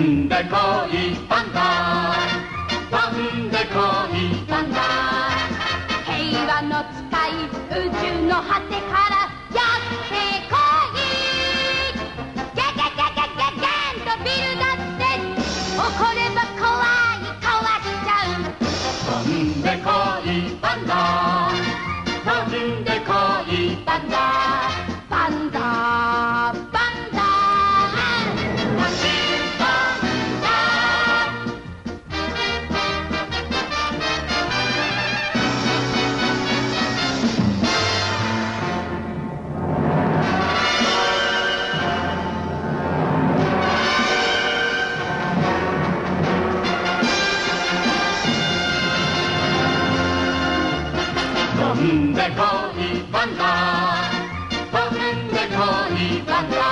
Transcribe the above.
んでこいバンダ飛んでこいバンダ平和の使い宇宙の果てからやってこいゲゲゲゲゲゲンとビルだ？って怒れば怖い壊しちゃう飛んでこいバンダ飛んでこいバンダ飛んでこいバンダ